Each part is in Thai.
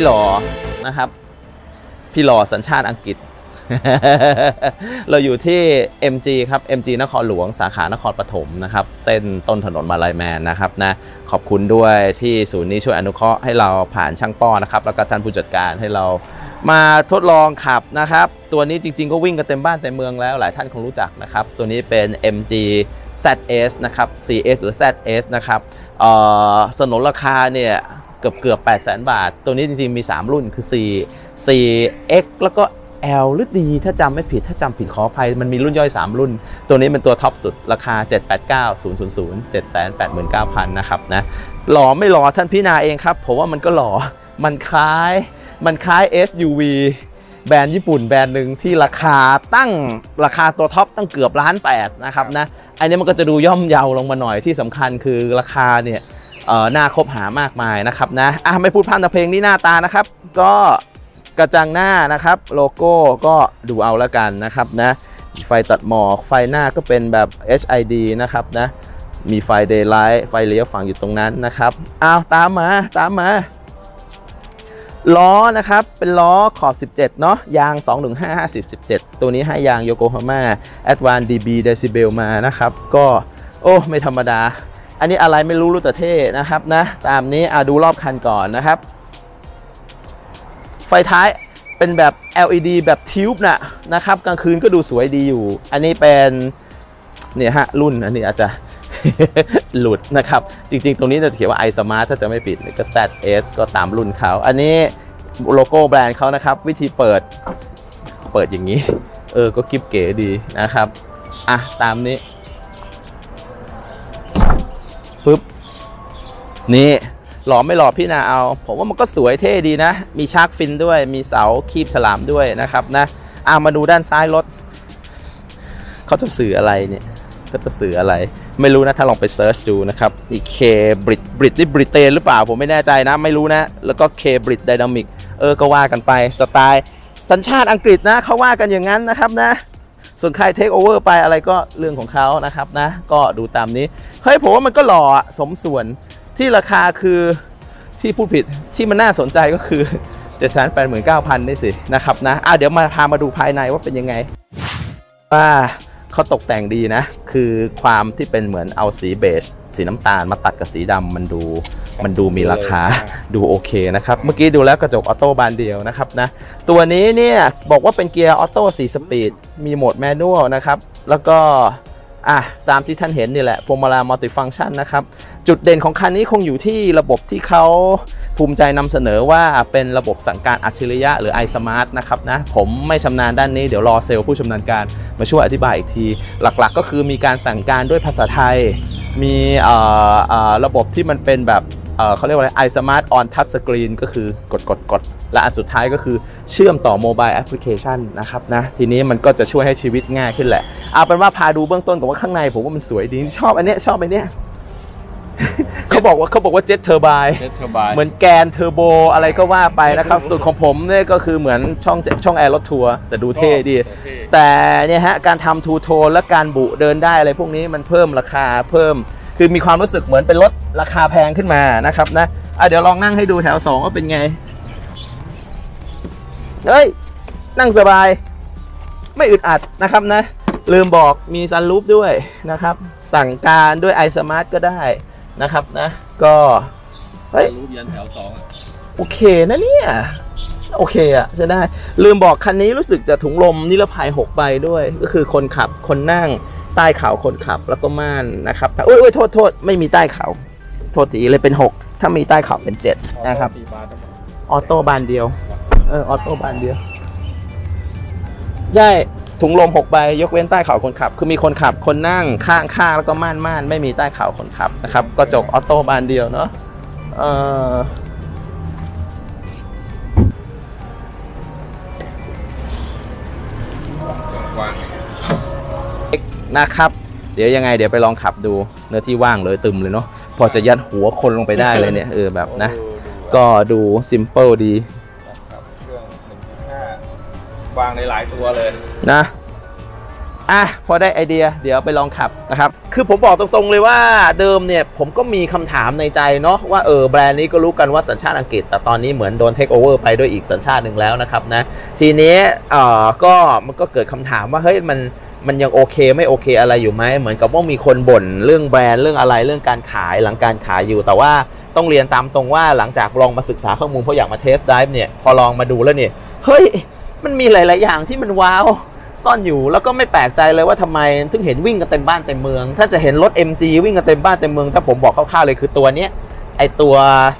พี่หลอนะครับ พี่หลอสัญชาติอังกฤษ เราอยู่ที่ MG ครับ MG นครหลวงสาขานครปฐมนะครับ เส้นต้นถนนมาลายแมนนะครับนะขอบคุณด้วยที่ศูนย์นี้ช่วยอนุเคราะห์ให้เราผ่านช่างป้อนะครับ แล้วก็ท่านผู้จัดการให้เรามาทดลองขับนะครับ ตัวนี้จริง ๆ ก็วิ่งกันเต็มบ้านเต็มเมืองแล้วหลายท่านคงรู้จักนะครับ ตัวนี้เป็น MG ZS นะครับ CS หรือ ZS นะครับเอ่อสนนราคาเนี่ย เกือบเกือบ8 0 0 0 0 บาท ตัวนี้จริงๆมี 3 รุ่นคือ 4 4X แล้วก็ L หรือ D ถ้าจำไม่ผิดถ้าจำผิดขออภัย มันมีรุ่นย่อย 3 รุ่น ตัวนี้เป็นตัวท็อปสุดราคา 789 000 789,000 นะครับนะหล่อไม่หล่อท่านพี่นาเองครับผมว่ามันก็หล่อมันคล้าย มันคล้าย SUV แบรนด์ญี่ปุ่นแบรนด์หนึ่งที่ราคาตั้งราคาตัวท็อปตั้งเกือบล้านแปดนะครับนะอันนี้มันก็จะดูย่อมเยาลงมาหน่อยที่สำคัญคือราคาเนี่ย เอ่อน่าคบหามากมายนะครับนะอะไม่พูดพร่ำทำเพลงนี่หน้าตานะครับ ก็กระจังหน้านะครับ โลโก้ก็ดูเอาแล้วกันนะครับนะไฟตัดหมอกไฟหน้าก็เป็นแบบ HID นะครับนะมีไฟ daylight ไฟเลี้ยวฝั่งอยู่ตรงนั้นนะครับอ้าวตามมาตามมาล้อนะครับ เป็นล้อขอบ 17 เนาะยาง 215 50 17 ตัวนี้ให้ยางโยโกฮาม่า Advan DB Decibel มานะครับ ก็ โอ้ ไม่ธรรมดา อันนี้อะไรไม่รู้รู้แต่เท่นะครับนะตามนี้อะดูรอบคันก่อนนะครับ ไฟท้ายเป็นแบบ LED แบบทิวบนะนะครับกลางคืนก็ดูสวยดีอยู่ อันนี้เป็นเนี่ยฮะรุ่นอันนี้อาจจะหลุดนะครับ จริงๆ ตรงนี้จะเขียนว่า iSmart ถ้าจะไม่ผิดก็ ZS ก็ตามรุ่นเขา อันนี้โลโก้แบรนด์เขานะครับ วิธีเปิดเปิดอย่างนี้ เออก็กิ๊บเก๋ดีนะครับ อะ ตามนี้ ปึ๊บ นี่หล่อไม่หล่อพี่นาเอา ผมว่ามันก็สวยเท่ดีนะ มี shark fin ด้วย มีเสาครีบฉลามด้วยนะครับนะอะมาดูด้านซ้ายรถเขาจะสื่ออะไรเนี่ยก็จะสื่ออะไร ไม่รู้นะ ถ้าลองไป search ดูนะครับนี่เคBrit Brit นี่บริเตนหรือเปล่า ผมไม่แน่ใจนะ ไม่รู้นะ แล้วก็เค Brit Dynamic เออ ก็ว่ากันไปสไตล์ สัญชาติอังกฤษนะเขาว่ากันอย่างนั้นนะครับนะ ส่วนใครเทคโอเวอร์ไปอะไรก็เรื่องของเขานะครับนะ ก็ดูตามนี้ เฮ้ยผมว่ามันก็หล่อสมส่วนที่ราคาคือที่พูดผิดที่มันน่าสนใจก็คือ 789,000นี่สินะครับนะอะเดี๋ยวมาพามาดูภายในว่าเป็นยังไงว่า เขาตกแต่งดีนะ คือความที่เป็นเหมือนเอาสี beige สีน้ำตาลมาตัดกับสีดำมันดู มันดูมีราคาดูโอเคนะครับ เมื่อกี้ดูแล้วกระจก auto บานเดียวนะครับนะ ตัวนี้เนี่ยบอกว่าเป็นเกียร์ auto 4 speed มีโหมด manual นะครับ แล้วก็ อะตามที่ท่านเห็นนี่แหละพวงมาลัย multi-function นะครับ จุดเด่นของคันนี้คงอยู่ที่ระบบที่เขาภูมิใจนำเสนอว่าเป็นระบบสั่งการอัจฉริยะหรือ iSmart นะครับนะผมไม่ชำนาญด้านนี้เดี๋ยวรอเซลส์ผู้ชำนาญการมาช่วยอธิบายอีกที หลักๆ ก็คือมีการสั่งการด้วยภาษาไทย มีระบบที่มันเป็นแบบเอ่อเขาเรียกว่าอะไร iSmart on touch screen ก็คือกดกดกด และอันสุดท้ายก็คือเชื่อมต่อ mobile application นะครับนะทีนี้มันก็จะช่วยให้ชีวิตง่ายขึ้นแหละ เอาเป็นว่าพาดูเบื้องต้นก่อนว่าข้างในผมว่ามันสวยดีชอบอันเนี้ยชอบอันเนี้ยเขาบอกว่าเขาบอกว่า jet turbine jet turbine เหมือนแกนเทอร์โบอะไรก็ว่าไปนะครับส่วนของผมเนี่ยก็คือเหมือนช่องช่องแอร์รถทัวร์แต่ดูเท่ดี แต่เนี่ยฮะการทำ two-tone และการบุเดินด้ายอะไรพวกนี้มันเพิ่มราคาเพิ่ม คือมีความรู้สึกเหมือนเป็นรถราคาแพงขึ้นมานะครับนะอะเดี๋ยวลองนั่งให้ดูแถว 2 ว่าเป็นไง เฮ้ย นั่งสบาย ไม่อึดอัดนะครับนะ ลืมบอกมีซันรูปด้วยนะครับ สั่งการด้วย iSmart ก็ได้นะครับนะ ก็เฮ้ย roof ยันแถวสองอะโอเคนะเนี่ยโอเคอะจะได้ ลืมบอกคันนี้รู้สึกจะถุงลมนิรภัย6ใบด้วย ก็คือคนขับคนนั่งใต้เข่าคนขับแล้วก็ม่านนะครับอุ้ยอุ้ยโทษโทษไม่มีใต้เข่าโทษทีเลยเป็น 6 ถ้ามีใต้เข่าเป็น 7 นะครับสี่บาทครับ auto บานเดียว เออ auto บานเดียวใช่ถุงลม6ใบยกเว้นใต้เข่าคนขับ คือมีคนขับคนนั่งข้างข้างแล้วก็ม่านม่านไม่มีใต้เข่าคนขับนะครับกระจก auto บานเดียวเนาะเออนะครับ เดี๋ยวยังไงเดี๋ยวไปลองขับดูเนื้อที่ว่างเลยตึมเลยเนาะพอจะยัดหัวคนลงไปได้เลยเนี่ยเออแบบนะ ก็ดูซิมเ l ิลดี วางในหลายตัวเลยนะอะพอได้ไอเดียเดี๋ยวไปลองขับนะครับ คือผมบอกตรงๆเลยว่าเดิมเนี่ย ผมก็มีคำถามในใจเนาะว่าเออแบรนด์นี้ก็รู้กันว่าสัญชาติอังกฤษ แต่ตอนนี้เหมือนโดนเทคโอเวอร์ไปด้วยอีกสัญชาติหนึ่งแล้วนะครับนะ ทีนี้เอ่อก็มันก็เกิดคำถามว่าเฮ้ยมันมันยังโอเคไม่โอเคอะไรอยู่ไหมเหมือนกับว่ามีคนบ่นเรื่องแบรนด์เรื่องอะไรเรื่องการขายหลังการขายอยู่แต่ว่าต้องเรียนตามตรงว่าหลังจากลองมาศึกษาข้อมูลเพราะอยากมา test drive เนี่ยพอลองมาดูแล้วเนี่ยเฮ้ย มันมีหลาย ๆ อย่างที่มันว้าวซ่อนอยู่แล้วก็ไม่แปลกใจเลยว่าทำไมถึงเห็นวิ่งกันเต็มบ้านเต็มเมือง ถ้าจะเห็นรถ MG วิ่งกันเต็มบ้านเต็มเมือง ถ้าผมบอกคร่าวๆเลยคือตัวนี้ไอตัว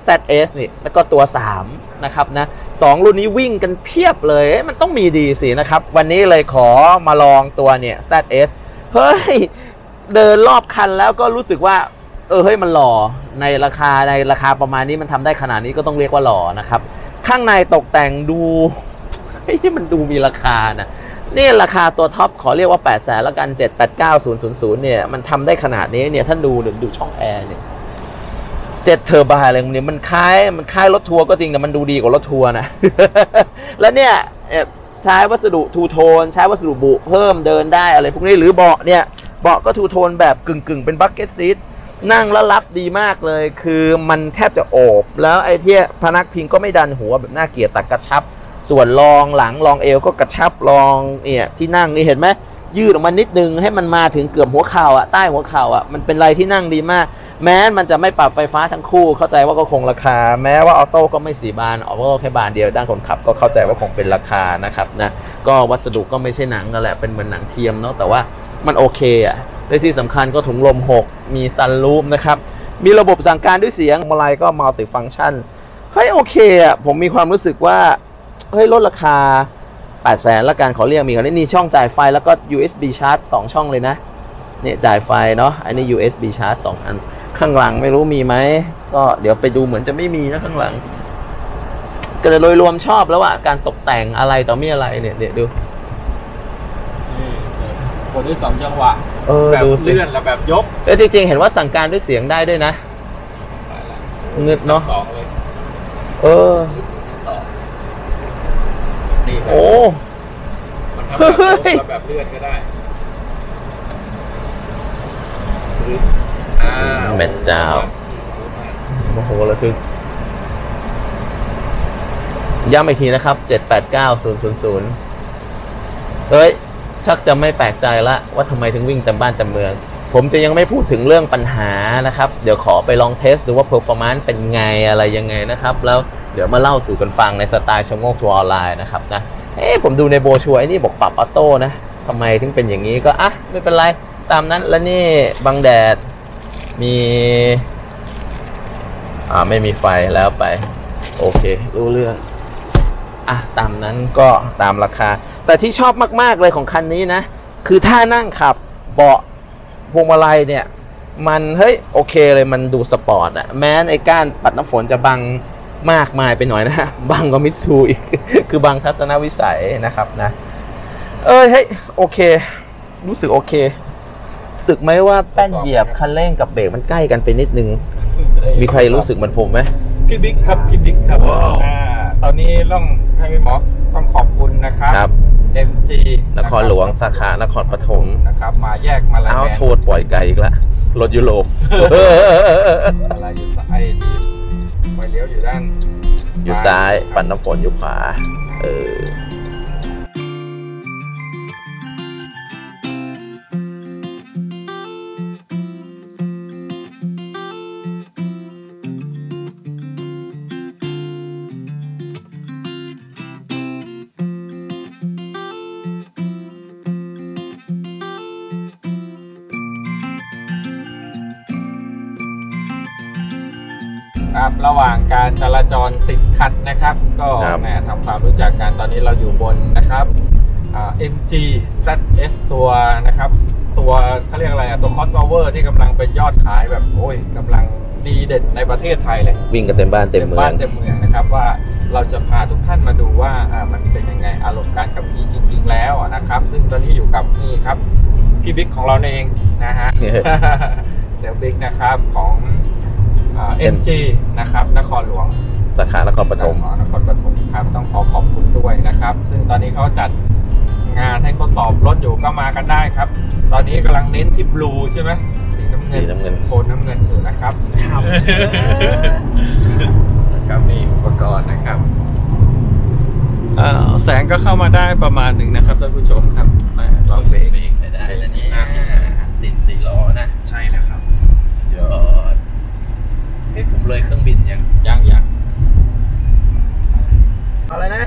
ZS นี่แล้วก็ตัว 3 นะครับนะสองรุ่นนี้วิ่งกันเพียบเลยมันต้องมีดีสินะครับ วันนี้เลยขอมาลองตัวเนี่ย ZS เฮ้ย เดินรอบคันแล้วก็รู้สึกว่า เออเฮ้ยมันหล่อในราคาในราคาประมาณนี้มันทำได้ขนาดนี้ก็ต้องเรียกว่าหล่อนะครับ ข้างในตกแต่งดู ฮ้ยมันดูมีราคานะนี่ราคาตัวท็อปขอเรียกว่า8 0 0แสนแล้วกัน 7 8 9 0 0 0 เนี่ย มันทำได้ขนาดนี้เนี่ย ท่านดูเดี๋ยวดูช่องแอร์เนี่ย jet turbine อะไรพวกนี้มันคล้ายมันคล้ายรถทัวร์ก็จริงแต่มันดูดีกว่ารถทัวร์นะ แล้วเนี่ยใช้วัสดุ two-tone ใช้วัสดุบุเพิ่มเดินด้ายอะไรพวกนี้หรือเบาะเนี่ยเบาะก็ two-tone แบบกึ่งกึ่งเป็น bucket seat นั่งแล้วรับดีมากเลย คือมันแทบจะโอบ แล้วไอ้ที่พนักพิงก็ไม่ดันหัวแบบน่าเกลียดแต่กระชับ ส่วนรองหลังรองเอวก็กระชับรองเนี่ยที่นั่งนี่เห็นไหมยืดออกมานิดนึงให้มันมาถึงเกือบหัวเข่าอะใต้หัวเข่าอะมันเป็นอะไรที่นั่งดีมาก แม้มันจะไม่ปรับไฟฟ้าทั้งคู่เข้าใจว่าก็คงราคา แม้ว่าออโต้ก็ไม่สีบานออโต้แค่บานเดียวด้านคนขับก็เข้าใจว่าคงเป็นราคานะครับนะก็วัสดุก็ไม่ใช่หนังกันแหละเป็นเหมือนหนังเทียมเนาะแต่ว่ามันโอเคอะและที่สำคัญก็ถุงลม 6 มีซันรูฟนะครับมีระบบสั่งการด้วยเสียงอะไรก็ multifunction เฮ้ยโอเคอะผมมีความรู้สึกว่า เฮ้ยรถราคา8 0 0แสนละกันขอเรียกมีเขานี่ช่องจ่ายไฟแล้วก็ USB ชาร์จ2ช่องเลยนะเนี่ยจ่ายไฟเนาะอันนี้ USB ชาร์จ2อัน ข้างหลังไม่รู้มีไหม ก็เดี๋ยวไปดูเหมือนจะไม่มีนะข้างหลัง ก็เลยโดยรวมชอบแล้วอะการตกแต่งอะไรต่อมีอะไรเนี่ยเดี๋ยวดูนี่กดด้วยสองจังหวะเออแบบดูสิเลื่อนและแบบยกเออจริงๆ เห็นว่าสั่งการด้วยเสียงได้ด้วยนะไปละเงึดเนาะสองเลยเออสองนี่แบบ โอ้ มันทำแบบยกเฮ้ย และแบบเลื่อนก็ได้อ่าแม่เจ้า โอ้โหระทึกย้ำอีกทีนะครับ 789000เฮ้ย ชักจะไม่แปลกใจละว่าทำไมถึงวิ่งเต็มบ้านเต็มเมือง ผมจะยังไม่พูดถึงเรื่องปัญหานะครับ เดี๋ยวขอไปลองเทสดูว่า performance เป็นไงอะไรยังไงนะครับ แล้วเดี๋ยวมาเล่าสู่กันฟังในสไตล์ชงโงกทัวร์ออนไลน์นะครับนะ เอ๊ะผมดูในโบชัวไอ้นี่บอกปรับออโต้นะทำไมถึงเป็นอย่างนี้ก็อะไม่เป็นไร ตามนั้นแล้วนี่บังแดดมีอ่าไม่มีไฟแล้วไป โอเค รู้เรื่องอะตามนั้นก็ตามราคา แต่ที่ชอบมาก ๆ เลยของคันนี้นะ คือท่านั่งขับเบาะพวงมาลัยเนี่ย มัน เฮ้ย โอเคเลยมันดูสปอร์ตอะแม้ไอ้ก้านปัดน้ำฝนจะบัง มากมายไปหน่อยนะบังก็มิตซูอีก คือบังทัศนวิสัยนะครับนะ เอ้ยเฮ้ยโอเค รู้สึกโอเค ตึกไหมว่าแป้นเหยียบคันเร่งกับเบรกมันใกล้กันไปนิดนึง มีใครรู้สึกเหมือนผมไหมพี่บิ๊กครับพี่บิ๊กครับอ่าตอนนี้ต้องให้พี่หมอต้องขอบคุณนะครับครับ MG นครหลวงสาขานครปฐมนะครับ มาแยกมาลายเอาแมนโทษปล่อยไกลอีกละรถยุโรปอะไรอยู่ซ้ายดี ไฟเลี้ยวอยู่ด้าน อยู่ซ้าย ปัดน้ำฝนอยู่ขวา เออ ครับระหว่างการจราจรติดขัดนะครับ ก็ครับแหมทำความรู้จักกันตอนนี้เราอยู่บนนะครับอ่า MG ZS ตัวนะครับตัวเขาเรียกอะไรอะตัว crossover ที่กำลังเป็นยอดขายแบบโอ้ยกำลังดีเด่นในประเทศไทยเลย วิ่งกันเต็มบ้านเต็มเมือบ้างนเต็มเมืองนะครับว่าเราจะพาทุกท่านมาดูว่าอ่ามันเป็นยังไงอารมณ์การขับขี่จริง ๆ แล้วนะครับ ซึ่งตอนนี้อยู่กับนี่ครับพี่บิ๊กของเราเองนะฮะเซลบิ๊กนะครับของอ่า MG นะครับนครหลวงสาขานครปฐมนครปฐมครับต้องขอขอบคุณด้วยนะครับ ซึ่งตอนนี้เขาจัดงานให้ทดสอบรถอยู่ก็มากันได้ครับ ตอนนี้กำลังเน้นที่บลูใช่ไหมสีน้ำเงินสีน้ำเงินโทนน้ำเงินอยู่นะครับนะครับนี่อุปกรณ์นะครับอ่าแสงก็เข้ามาได้ประมาณหนึ่งนะครับท่านผู้ชมครับแหม่ลองเบรกใช้ได้แล้วนี่ติดสี่ล้อนะ ใช่แล้วครับ สุดยอดเฮ้ย ผมเลยเครื่องบินยังยังยังอะไรนะ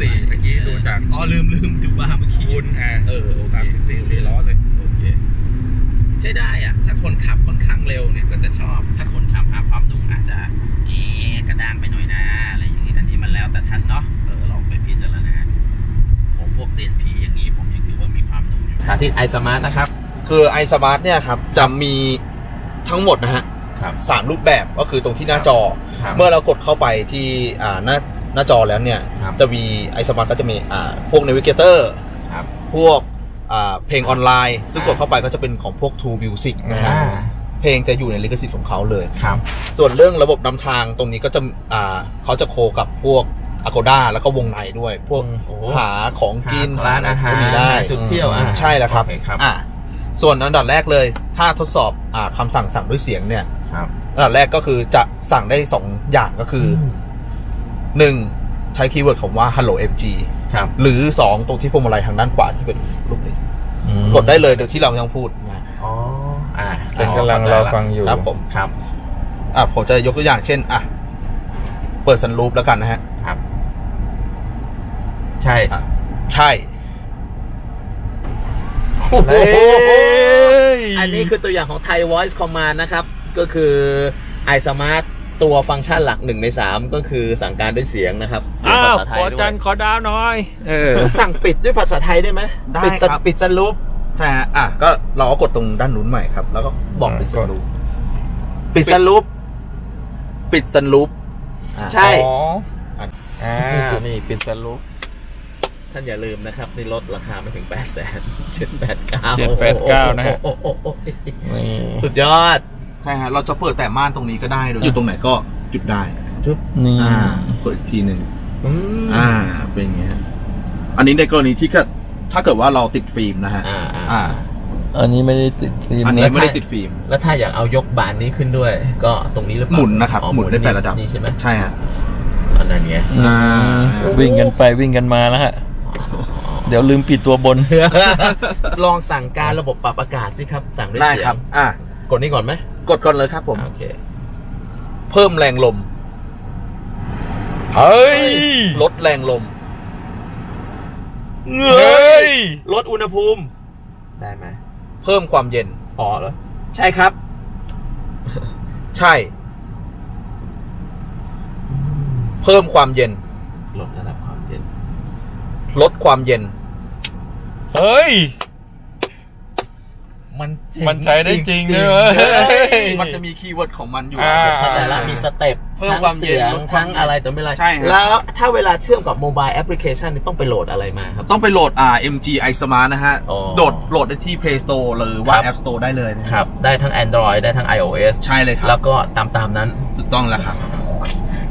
สามสิบสี่ตะกี้ดูจากอ๋อลืมลืมดูบ้าเมื่อกี้คูณแอร์เออโอเคสามสิบสี่สี่ล้อเลยโอเคใช้ได้อะถ้าคนขับค่อนข้างเร็วเนี่ยก็จะชอบ ถ้าคนขับหาความนุ่มอาจจะเอ๊ะกระด้างไปหน่อยนะอะไรอย่างนี้อันนี้มันแล้วแต่ท่านเนาะเออลองไปพิจารณาผมพวกเด่นผีอย่างนี้ผมยังถือว่ามีความนุ่มอยู่สาธิตไอสมาร์ทนะครับคือ iSmart เนี่ยครับจะมีทั้งหมดนะฮะครับสามรูปแบบก็คือตรงที่หน้าจอครับเมื่อเรากดเข้าไปที่อ่าหน้า หน้าจอแล้วเนี่ย ครับจะมี iSmart ก็จะมีอ่าพวก Navigator ครับพวกอ่าเพลงออนไลน์ ซึ่งอ่ากดเข้าไปก็จะเป็นของพวก True Music นะฮะอ่า เพลงจะอยู่ในลิขสิทธิ์ของเขาเลย ครับ ส่วนเรื่องระบบนำทางตรงนี้ก็จะอ่าเขาจะโคกับพวก Agoda แล้วก็วงในด้วย พวกอืมโอ้หาของกินร้านอาหารพวกนี้ได้จุดเที่ยวอะใช่แล้วครับโอเคครับ อ่าส่วนอันดับแรกเลย ถ้าทดสอบอาคำสั่งสั่งด้วยเสียงเนี่ย ครับ อันดับแรกก็คือจะสั่งได้สองอย่างก็คืออ หนึ่งใช้คีย์เวิร์ดของว่า hello mg ครับหรือสองตรงที่พวงมาลัยทางด้านขวาที่เป็นรูปนี้อืมกดได้เลยโดยที่เราไม่ต้องพูดนะอ๋ออ่าเป็นกำลังรอฟังอยู่ครับผมครับอะผมจะยกตัวอย่างเช่นอะเปิดสันรูปแล้วกันนะฮะครับ ใช่อะใช่เฮ้ยอันนี้คือตัวอย่างของ Thai Voice Command นะครับ ก็คือ iSmart ตัวฟังก์ชันหลักหนึ่งในสามก็คือสั่งการด้วยเสียงนะครับเสียงอ้าภาวษาไทขยอด้จัวยนขอดาวหน่อย เออ สั่งปิดด้วยภาษาไทยได้ไหมได้ปิดสันครับ ปิดสันรูปใช่ฮะอะก็เราก็กดตรงด้านนู้นใหม่ครับ แล้วก็บอกปิดสันรูปปิดสันรูปปิดสันรูปอะใช่ อ๋ออ่า นี่ปิดสรุป ท่านอย่าลืมนะครับนี่ลดราคาไม่ถึง8 0 0 0 0 789 789นะฮะโอ้โหนี่ สุดยอด ใช่ฮะเราจะเปิดแต่ม่านตรงนี้ก็ได้โดยอยู่ตรงไหนก็จุดได้นี่อ่าเปิดอีกทีหนึ่งอืมอ่า เป็นอย่างเงี้ยอันนี้ในกรณีที่เกิดถ้าเกิดว่าเราติดฟิล์มนะฮะอ่าอ่าอ่าอันนี้ไม่ได้ติดฟิล์มอันนะนี้ไม่ได้ติดฟิล์ม แล้วถ้าอยากเอายกบานนี้ขึ้นด้วย ก็ตรงนี้หรือเปล่าหมุนนะครับอ๋อหมุนได้แต่ระดับนี่ใช่ไหมใช่ฮะอันนั้นไงอืมวิ่งกันไปวิ่งกันมาแล้วฮะเดี๋ยวลืมปิดตัวบน ลองสั่งการระบบปรับอากาศสิครับ สั่งด้วยได้เสียครับงอะ กดนี่ก่อนไหม กดก่อนเลยครับ ผมอ่าโอเค เพิ่มแรงลม เฮ้ย ลดแรงลมเฮ้ยลดอุณหภูมิ ได้ไหมเพิ่มความเย็น อ๋อเหรอ ใช่ครับ ใช่ เพิ่มความเย็น ลดระดับความเย็น ลดความเย็น เฮ้ย มันเจ๋งมันใช้ได้จริงๆใช่ไหมมันจะมี keyword ของมันอยู่อ่าเข้าใจละมี step เพิ่มทั้งความเย็เสีนยงลดความทั้งอะไรตัวไม่อะไรใช่ครับแล้วถ้าเวลาเชื่อมกับ mobile application นี่ต้องไปโหลดอะไรมาครับ ต้องไปโหลดอ่า MG i Smart นะฮะอ๋อโหลดโหลดได้ที่ Play Store หรือว่าครับ App Store ได้เลยนะครับ ได้ทั้ง Android ได้ทั้ง iOS ใช่เลยครับ แล้วก็ตามตามๆนั้นถูกต้องแล้วครับ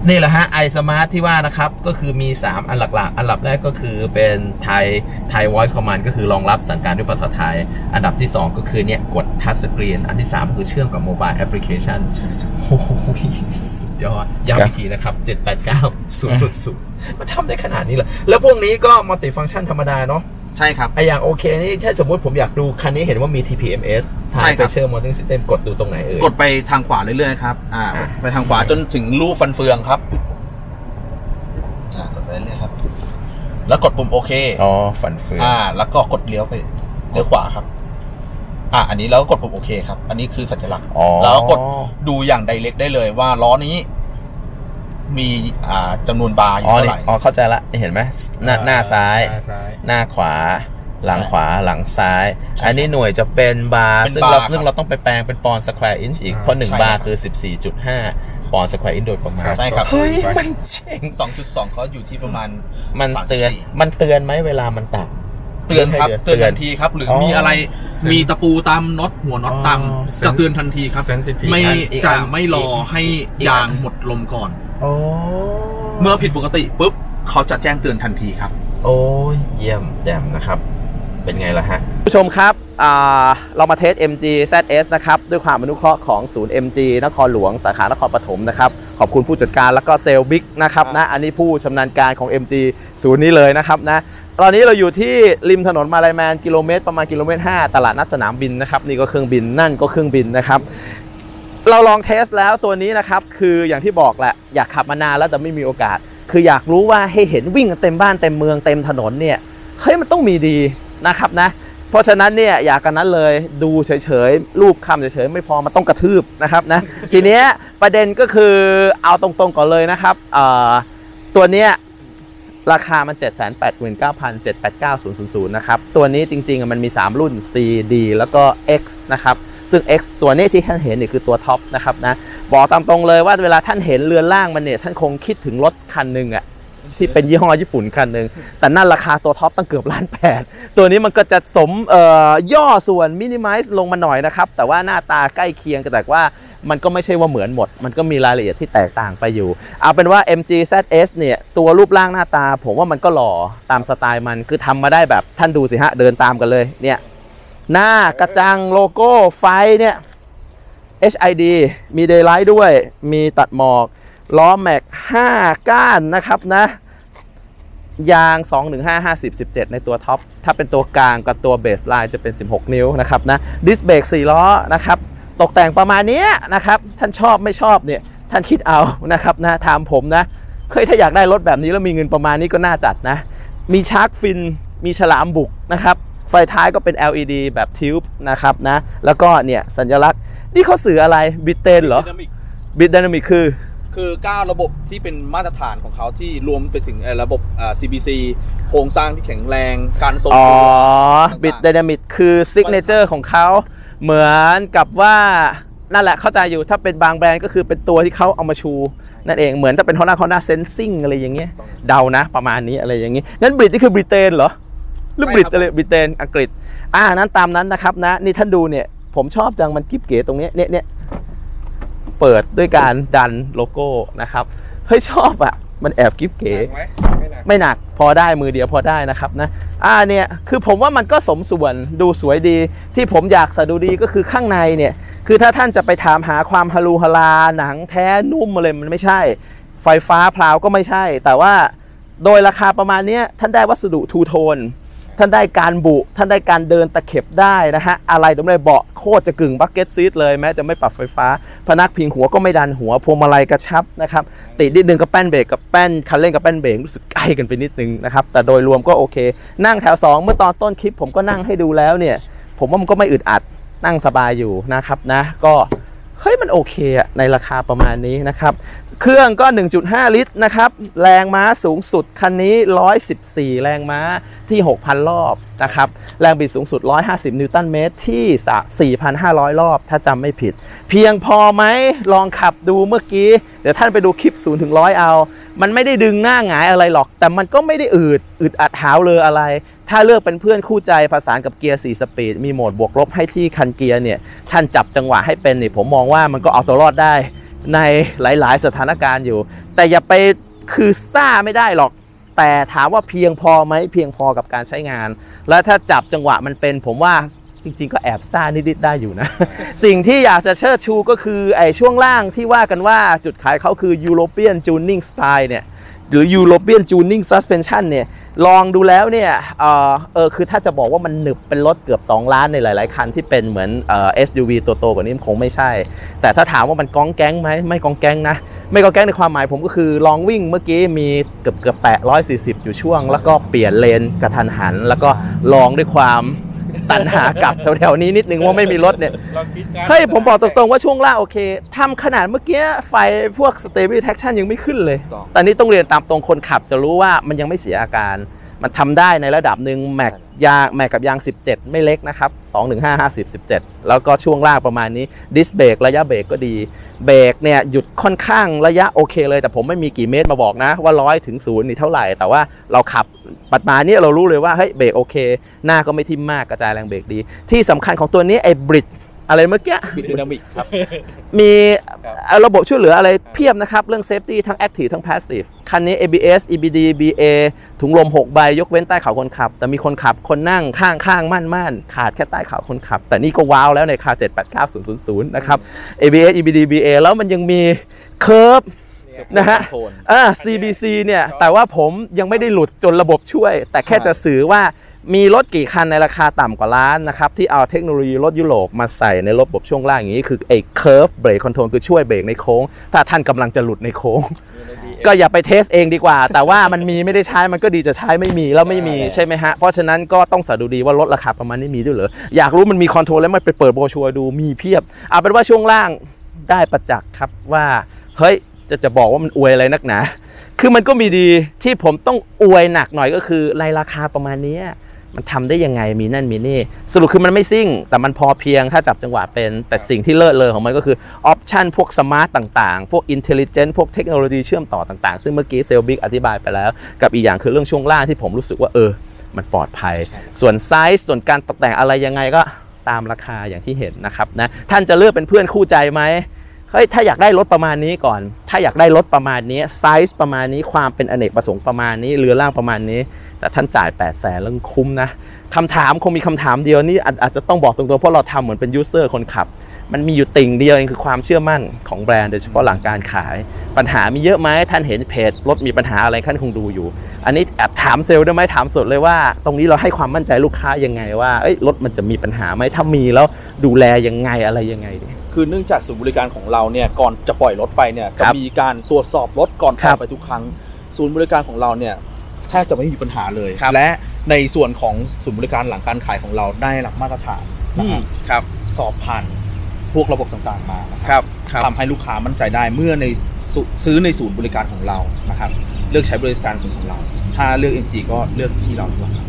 นี่แหละฮะ iSmart ที่ว่านะครับ ก็คือมี 3 อันหลักๆ อันดับแรกก็คือเป็นไทยไทย voice command ก็คือรองรับสั่งการด้วยภาษาไทย อันดับที่ 2 ก็คือเนี่ยกด touch screen อันที่ 3 คือเชื่อมกับ mobile application โอ้โหสุดยอดย้ำอีกทีนะครับ 789 0 0 0มันทำได้ขนาดนี้เลยแล้วพวกนี้ก็ multi function ธรรมดาเนาะใช่ครับไออย่างโอเคนี่ถ้าสมมติผมอยากดูคันนี้เห็นว่ามี TPMS ใช่ Time ครับ Pressure Monitoring System กดดูตรงไหนเอ่ยกดไปทางขวาเรื่อยๆครับอ่าอะไปทางขวาจนถึงรูฟันเฟืองครับอ่ากดไปเรื่อยๆครับ แล้วกดปุ่มโอเคอ๋อฝันเฟืองอ่า แล้วก็กดเลี้ยวไปเลี้ยวขวาครับ อ่าอันนี้แล้วก็กดปุ่มโอเคครับ อันนี้คือสัญลักษณ์อ๋อแล้วก็กดดูอย่างไดเรกได้เลยว่าล้อนี้มีอ่าจำนวนบาร์อยู่อ๋อเท่านี่ไหร่ อ๋อ เข้าใจละ เห็นไหมหน้าหน้าซ้าย หน้าซ้ายหน้าขวา หลังขวาหลังซ้ายใช่อันนี้หน่วยจะเป็นบาร์เป็นซึ่งเราบาร์ครับซึ่งเราต้องไปแปลงเป็นปอนด์ square inch อีกอ่าเพราะหนึ่งใช่บาร์ครับคือ 14.5 ปอนด์ square inch โดยประมาณใช่ครับ เฮ้ย มันเจ๋ง2.2เขาอยู่ที่ประมาณ มันเตือน34มันเตือนไหมเวลามันต่ำเตือนครับให้เตือนทันทีครับ หรือออมีอะไรเซ็นมีตะปูตามน็อตหัวน็อตตามอ๋อจะเตือนทันทีครับ Sensitive ไม่อันอีกจะอันไม่รอให้อีกอันยางหมดลมก่อนโอ้เมื่อผิดปกติปุ๊บเขาจะแจ้งเตือนทันทีครับ โอ้ยเยี่ยมแจ่มนะครับ เป็นไงล่ะฮะผู้ชมครับอ่าเรามา test MG ZS นะครับ ด้วยความอนุเคราะห์ของศูนย์ MG นครหลวงสาขานครปฐมนะครับ ขอบคุณผู้จัดการแล้วก็เซลส์บิ๊กนะครับนะอันนี้ผู้ชำนาญการของ MG ศูนย์นี้เลยนะครับนะตอนนี้เราอยู่ที่ริมถนนมาลัยแมนกิโลเมตร ประมาณกิโลเมตร 5 ตลาดนัดสนามบินนะครับ นี่ก็เครื่องบินนั่นก็เครื่องบินนะครับเราลอง test แล้วตัวนี้นะครับ คืออย่างที่บอกแหละอยากขับมานานแล้วแต่ไม่มีโอกาส คืออยากรู้ว่าให้เห็นวิ่งกันเต็มบ้านเต็มเมืองเต็มถนนเนี่ยเฮ้ยมันต้องมีดี นะครับนะ เพราะฉะนั้นเนี่ยอยากกันนั้นเลยดูเฉยๆ รูปคำเฉยๆ ไม่พอมันต้องกระทืบนะครับนะ ทีเนี้ยประเด็นก็คือเอาตรงๆก่อนเลยนะครับเอ่อตัวเนี้ยราคามัน 789,789,000 นะครับ ตัวนี้จริงๆอะมันมี 3 รุ่น C D แล้วก็ X นะครับ ซึ่ง X ตัวนี้ที่ท่านเห็นเนี่ยคือตัวท็อปนะครับนะ บอกตามตรงเลยว่าเวลาท่านเห็นเรือนล่างมันเนี่ย ท่านคงคิดถึงรถคันหนึ่งอะ ที่เป็นยี่ห้อญี่ปุ่นคันหนึ่งแต่นั่นราคาตัวท็อปตั้งเกือบล้านแปดตัวนี้มันก็จะสมย่อส่วนมินิมัลลงมาหน่อยนะครับ แต่ว่าหน้าตาใกล้เคียงกันแต่ว่ามันก็ไม่ใช่ว่าเหมือนหมด มันก็มีรายละเอียดที่แตกต่างไปอยู่ เอาเป็นว่า MG ZS เนี่ยตัวรูปร่างหน้าตา ผมว่ามันก็หล่อตามสไตล์มันคือทำมาได้แบบท่านดูสิฮะเดินตามกันเลยเนี่ยหน้ากระจังโลโก้ไฟเนี่ย HID มี Daylight ด้วย มีตัดหมอก ล้อแม็ก 5 ก้านนะครับนะ ยาง 215 50 17 ในตัวท็อป ถ้าเป็นตัวกลางกับตัวเบสไลน์จะเป็น 16 นิ้วนะครับนะ ดิสเบรก4ล้อนะครับ ตกแต่งประมาณเนี้ยนะครับ ท่านชอบไม่ชอบเนี่ย ท่านคิดเอานะครับนะถามผมนะ เคยถ้าอยากได้รถแบบนี้แล้วมีเงินประมาณนี้ก็น่าจัดนะ มี shark fin มีฉลามบุกนะครับไฟท้ายก็เป็น LED แบบ tube นะครับนะ แล้วก็เนี่ยสัญลักษณ์ นี่เขาสื่ออะไร Britain เหรอ Dynamic บิด d y นามิกคือ คือก้าวระบบที่เป็นมาตรฐานของเขาที่รวมไปถึงเอ่อระบบอ่า CBC โครงสร้างที่แข็งแรงการทรงอ๋อตัวบิด d y นามิกคือ signature ของเขาเหมือนกับว่านั่นแหละเข้าใจอยู่ถ้าเป็นบางแบรนด์ก็คือเป็นตัวที่เขาเอามาชู นั่นเองเหมือนถ้าเป็น Honda Honda Sensing อะไรอย่างเงี้ยเดานะประมาณนี้อะไรอย่างงี้งั้นบริตนี่คือบริเตนเหรอหรือบริตอะไรบริเตนอังกฤษอ่านั้นตามนั้นนะครับนะนี่ท่านดูเนี่ยผมชอบจังมันกิ๊บเก๋ตรงเนี้ยเนี่ยเนี่ย เปิดด้วยการดันโลโก้นะครับ เฮ้ยชอบอะ มันแอบกิ๊บเก๋หนักไหมไม่หนักไม่หนักพอได้มือเดียวพอได้นะครับนะอ่าเนี่ยคือผมว่ามันก็สมส่วนดูสวยดี ที่ผมอยากสะดุดีก็คือข้างในเนี่ย คือถ้าท่านจะไปถามหาความฮารูฮาราหนังแท้นุ่มอะไรมันไม่ใช่ ไฟฟ้าพลาวก็ไม่ใช่ แต่ว่าโดยราคาประมาณเนี้ยท่านได้วัสดุ two-tone ท่านได้การบุ ท่านได้การเดินตะเข็บด้ายนะฮะ อะไรตรงนี้เบาะโคตรจะกึ่ง bucket seat เลยแม้จะไม่ปรับไฟฟ้า พนักพิงหัวก็ไม่ดันหัว พวงมาลัยกระชับนะครับ ติดนิดนึงกับแป้นเบรกกับแป้นคันเร่งกับแป้นเบรกรู้สึกใกล้กันไปนิดนึงนะครับ แต่โดยรวมก็โอเค นั่งแถว 2 เมื่อตอนต้นคลิปผมก็นั่งให้ดูแล้วเนี่ย ผมว่ามันก็ไม่อึดอัด นั่งสบายอยู่นะครับนะ ก็เฮ้ยมันโอเคอะในราคาประมาณนี้นะครับ เครื่องก็ 1.5 ลิตรนะครับ แรงม้าสูงสุดคันนี้ 114 แรงม้าที่ 6,000 รอบนะครับ แรงบิดสูงสุด 150 นิวตันเมตรที่ 4,500 รอบ ถ้าจำไม่ผิด เพียงพอไหมลองขับดูเมื่อกี้ เดี๋ยวท่านไปดูคลิป 0 ถึง 100 เอา มันไม่ได้ดึงหน้าหงายอะไรหรอก แต่มันก็ไม่ได้อืด อึดอัดหาวเลยอะไร ถ้าเลือกเป็นเพื่อนคู่ใจผสานกับเกียร์ 4 สปีด มีโหมดบวกลบให้ที่คันเกียร์เนี่ย ท่านจับจังหวะให้เป็นเนี่ยผมมองว่ามันก็เอาตัวรอดได้ ในหลาย ๆ สถานการณ์อยู่ แต่อย่าไปคือซ่าไม่ได้หรอก แต่ถามว่าเพียงพอไหมเพียงพอกับการใช้งาน และถ้าจับจังหวะมันเป็นผมว่าจริง ๆ ก็แอบซ่านิดๆได้อยู่นะ สิ่งที่อยากจะเชิดชูก็คือไอ้ช่วงล่างที่ว่ากันว่าจุดขายเขาคือ European Tuning Style เนี่ย หรือ European Tuning Suspension เนี่ยลองดูแล้วเนี่ยเออเออคือถ้าจะบอกว่ามันหนึบเป็นรถเกือบ 2 ล้านในหลาย ๆ คันที่เป็นเหมือนเอ่อ SUV ตัวโตกว่านี้คงไม่ใช่ แต่ถ้าถามว่ามันก้องแก๊งไหมไม่ก้องแก๊งนะ ไม่ก้องแก๊งในความหมายผมก็คือลองวิ่งเมื่อกี้มีเกือบเกือบแปะ140 อยู่ช่วง แล้วก็เปลี่ยนเลนกระทันหัน แล้วก็ลองด้วยความ ตันหากลับแถวๆนี้นิดนึงว่าไม่มีรถเนี่ยเฮ้ยผมบอกตรงๆว่าช่วงล่างโอเคทำขนาดเมื่อกี้ไฟพวก stability traction ยังไม่ขึ้นเลยต้องแต่นี่ต้องเรียนตามตรงคนขับจะรู้ว่ามันยังไม่เสียอาการ มันทำได้ในระดับหนึ่งแม็กยางแม็กกับยาง 17 ไม่เล็กนะครับ 2 1 5 50 17 แล้วก็ช่วงล่างประมาณนี้ดิสเบรกระยะเบรกก็ดี เบรกเนี่ยหยุดค่อนข้างระยะโอเคเลย แต่ผมไม่มีกี่เมตรมาบอกนะ ว่าร้อยถึงศูนย์นี่เท่าไหร่ แต่ว่าเราขับปัดมาเนี่ยเรารู้เลยว่าเฮ้ยเบรกโอเค หน้าก็ไม่ทิ่มมากกระจายแรงเบรกดี ที่สำคัญของตัวนี้ไอ้ Brit อะไรเมื่อกี้ Brit Dynamic ครับ มีเอ่อระบบช่วยเหลืออะไรเพียบนะครับ เรื่อง safety ทั้ง Active ทั้ง Passive คันนี้ ABS EBD BA ถุงลม 6 ใบ ยกเว้นใต้ขาคนขับ แต่มีคนขับคนนั่งข้างข้างม่านม่านขาดแค่ใต้ขาคนขับ แต่นี่ก็ว้าวแล้วในราคา789000 นะครับ ABS EBD BA แล้วมันยังมีเค r ร์ฟนะฮะโทนอ่า CBC เนี่ย แต่ว่าผมยังไม่ได้หลุดจนระบบช่วย แต่แค่จะสื่อว่า มีรถกี่คันในราคาต่ำกว่าล้านนะครับ ที่เอาเทคโนโลยีรถยุโรปมาใส่ในระบบช่วงล่างอย่างนี้ คือไอ้ curve brake control คือช่วยเบรกในโค้ง ถ้าท่านกำลังจะหลุดในโค้ง ก็อย่าไป test เองดีกว่า แต่ว่ามันมีไม่ได้ใช้มันก็ดีจะใช้ไม่มีแล้วไม่มีใช่ไหมฮะ เพราะฉะนั้นก็ต้องสดุดีว่ารถราคาประมาณนี้มีด้วยเหรออยากรู้มันมี control แล้วมันไปเปิดโบรชัวร์ดูมีเพียบเอาเป็นว่าช่วงล่างได้ประจักษ์ครับว่าเฮ้ยจะจะบอกว่ามันอวยอะไรนักหนา คือมันก็มีดีที่ผมต้องอวยหนักหน่อยก็คือในราคาประมาณเนี้ย มันทำได้ยังไงมีนั่นมีนี่ สรุปคือมันไม่ซิ่ง แต่มันพอเพียงถ้าจับจังหวะเป็น แต่สิ่งที่เลิศเลอของมันก็คือ option พวก smart ต่างๆ พวก intelligent พวกเทคโนโลยีเชื่อมต่อต่างๆ ซึ่งเมื่อกี้เซลบิ๊กอธิบายไปแล้ว กับอีกอย่างคือเรื่องช่วงล่างที่ผมรู้สึกว่าเออ มันปลอดภัย ส่วนไซส์ส่วนการตกแต่งอะไรยังไงก็ตามราคาอย่างที่เห็นนะครับนะท่านจะเลือกเป็นเพื่อนคู่ใจไหม เฮ้ยถ้าอยากได้รถประมาณนี้ก่อน ถ้าอยากได้รถประมาณนี้ไซส์ประมาณนี้ความเป็นอเนกประสงค์ประมาณนี้ช่วงล่างประมาณนี้ แต่ท่านจ่าย8 0 0แสนแล้วคุ้มนะคำถามคงมีคำถามเดียวนี่อาจจะต้องบอกตรงๆเพราะเราทำเหมือนเป็น user คนขับ มันมีอยู่ติ่งเดียวเองคือความเชื่อมั่นของแบรนด์โดยเฉพาะหลังการขาย ปัญหามีเยอะไหมท่านเห็นเพจรถมีปัญหาอะไรท่านคงดูอยู่ อันนี้แอบถามเซลล์ได้ไหมถามสดเลยว่า ตรงนี้เราให้ความมั่นใจลูกค้ายังไงว่าเอ้ยรถมันจะมีปัญหาไหมถ้ามีแล้วดูแลยังไงอะไรยังไงดี คือเนื่องจากศูนย์บริการของเราเนี่ยก่อนจะปล่อยรถไปเนี่ยครัจะบมีการตรวจสอบรถก่อนครัขับบไปทุกครั้ง ศูนย์บริการของเราเนี่ยแทบจะไม่มีปัญหาเลยครับและในส่วนของศูนย์บริการหลังการขายของเราได้รับมาตรฐานนะครับครับสอบผ่านพวกระบบต่างๆมานะคครับรับครับทำให้ลูกค้ามั่นใจได้เมื่อในสุซื้อในศูนย์บริการของเรานะครับ เลือกใช้บริการศูนย์ของเรา ถ้าเลือก MG ก็เลือกที่เราดีกว่าครับ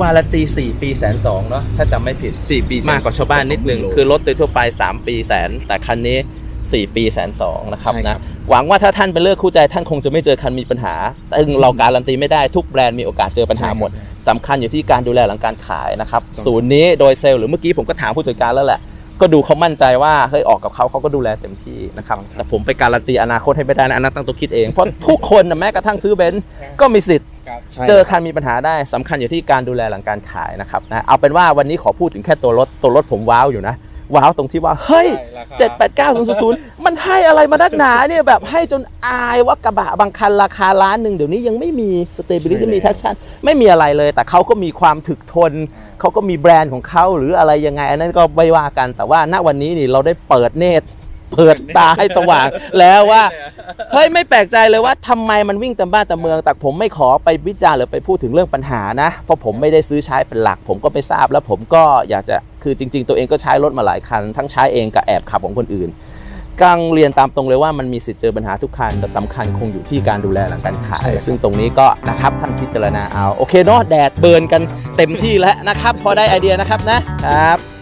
วารันตี4ปีแสนสองเนาะถ้าจำไม่ผิดสี่ปีมากกว่าชาวบ้านนิดหนึ่งโลคือรถโดยทั่วไป3ปีแสนแต่คันนี้4ปีแสนสองนะครับใช่ครันะบหวังว่าถ้าท่านไปเลือกคู่ใจท่านคงจะไม่เจอคันมีปัญหาซึ่งเราการันตีไม่ได้ทุกแบรนด์มีโอกาสเจอปัญหาหมดสำคัญอยู่ที่การดูแลหลังการขายนะครับศูนย์นี้โดยเซลล์หรือเมื่อกี้ผมก็ถามผู้จัดการแล้วแหละก็ดูเขามั่นใจว่าเฮ้ยออกกับเขาเขาก็ดูแลเต็มที่นะครับแต่ผมไปการันตีอนาคตให้ไม่ได้นะอันนั้นต้องตัวคิดเองเพราะทุกคนนะแม้กระทั่งซื้อเบนซ์ก็มีสิทธิ์ใช่ เจอคันมีปัญหาได้สำคัญอยู่ที่การดูแลหลังการขายนะครับนะเอาเป็นว่าวันนี้ขอพูดถึงแค่ตัวรถตัวรถผมว้าวอยู่นะว้าวตรงที่ว่า เฮ้ยใช่ราคา7 8 9 0 0 0 มันให้อะไรมานักหนาเนี่ยแบบให้จนอายว่ากระบะบางคันราคาล้านหนึ่งเดี๋ยวนี้ยังไม่มี stability มี traction ไม่มีอะไรเลย แต่เขาก็มีความถึกทน เขาก็มีแบรนด์ของเขาหรืออะไรยังไง อันนั้นก็ไม่ว่ากันแต่ว่าณวันนี้นี่เราได้เปิดเนตร เปิดตาให้สว่าง แล้วว่าเฮ้ยไม่แปลกใจเลยว่าทำไมมันวิ่งตามบ้านตามเมือง แต่ผมไม่ขอไปวิจารณ์หรือไปพูดถึงเรื่องปัญหานะ เพราะผมไม่ได้ซื้อใช้เป็นหลัก ผมก็ไม่ทราบแล้วผมก็อยากจะคือจริง ๆ ตัวเองก็ใช้รถมาหลายคัน ทั้งใช้เองกับแอบขับของคนอื่นกังเรียนตามตรงเลยว่ามันมีสิทธิ์เจอปัญหาทุกคันแต่สำคัญคงอยู่ที่การดูแลหลังการขาย ซึ่งตรงนี้ก็นะครับท่านพิจารณาเอา โอเคเนาะแดดเบิร์นกันเต็มที่แล้วนะครับ พอได้ไอเดียนะครับนะครับ